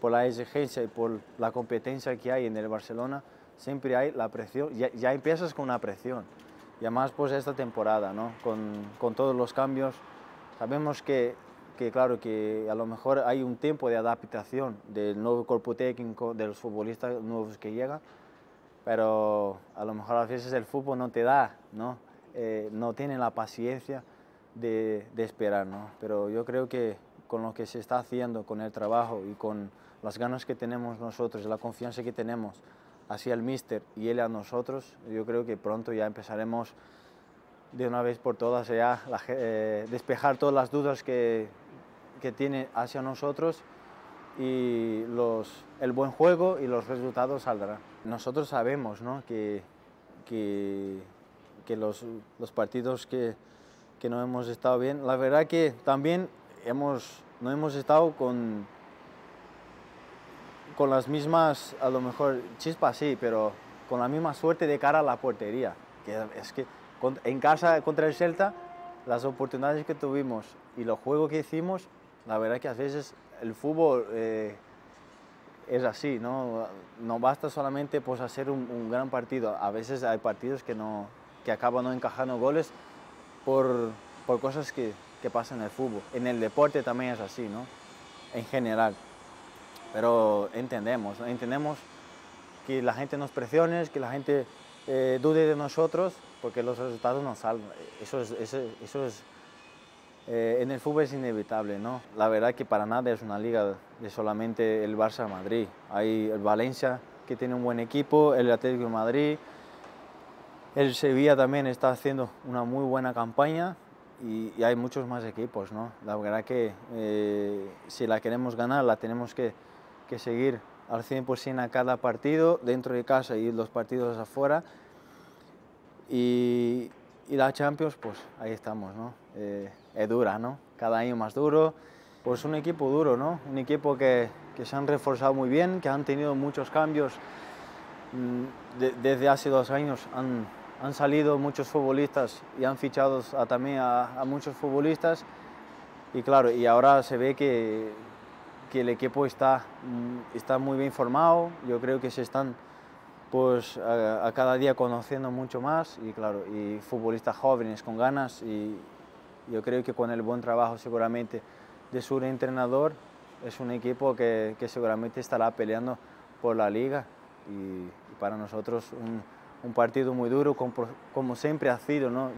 por la exigencia y por la competencia que hay en el Barcelona, siempre hay la presión, ya, ya empiezas con una presión. Y además, pues esta temporada, ¿no? con, con todos los cambios, sabemos que, que, claro, que a lo mejor hay un tiempo de adaptación del nuevo cuerpo técnico, de los futbolistas nuevos que llegan, pero a lo mejor a veces el fútbol no te da, ¿no? Eh, no tiene la paciencia de, de esperar, ¿no? Pero yo creo que con lo que se está haciendo, con el trabajo y con las ganas que tenemos nosotros, la confianza que tenemos hacia el míster y él a nosotros, yo creo que pronto ya empezaremos de una vez por todas ya la, eh, despejar todas las dudas que, que tiene hacia nosotros y el buen juego y los resultados saldrán. Nosotros sabemos ¿no? que, que, que los, los, partidos que, que no hemos estado bien, la verdad que también hemos, no hemos estado con, con las mismas, a lo mejor chispas sí, pero con la misma suerte de cara a la portería. Que es que en casa contra el Celta, las oportunidades que tuvimos y los juegos que hicimos, la verdad que a veces el fútbol eh, es así, ¿no? No basta solamente pues, hacer un, un, gran partido, a veces hay partidos que, no, que acaban no encajando goles por, por cosas que, que pasan en el fútbol. En el deporte también es así, ¿no? En general. Pero entendemos, ¿no? entendemos que la gente nos presione, que la gente eh, dude de nosotros, porque los resultados nos salvan. Eso es, eso, eso es eh, en el fútbol es inevitable, ¿no? La verdad que para nada es una liga de solamente el Barça-Madrid. Hay el Valencia, que tiene un buen equipo, el Atlético de Madrid, el Sevilla también está haciendo una muy buena campaña y, y hay muchos más equipos, ¿no? La verdad que eh, si la queremos ganar, la tenemos que, que seguir al 100% a cada partido, dentro de casa y los partidos afuera. Y, y la Champions, pues ahí estamos, ¿no? Eh, es dura, ¿no? Cada año más duro. Pues un equipo duro, ¿no? Un equipo que, que se han reforzado muy bien, que han tenido muchos cambios. De, desde hace dos años han, han, salido muchos futbolistas y han fichado a, también a, a, muchos futbolistas. Y claro, y ahora se ve que, que el equipo está, está muy bien formado. Yo creo que se están pues a, a, cada día conociendo mucho más y claro, y futbolistas jóvenes con ganas y yo creo que con el buen trabajo seguramente de su entrenador es un equipo que, que seguramente estará peleando por la liga y, y para nosotros un, un, partido muy duro como, siempre ha sido, ¿no?